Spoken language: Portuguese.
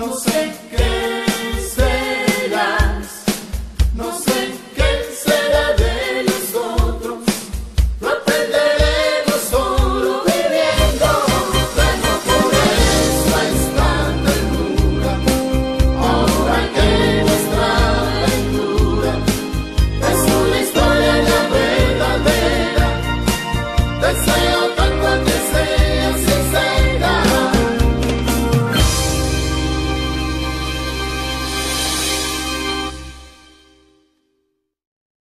Não sei